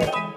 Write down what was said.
you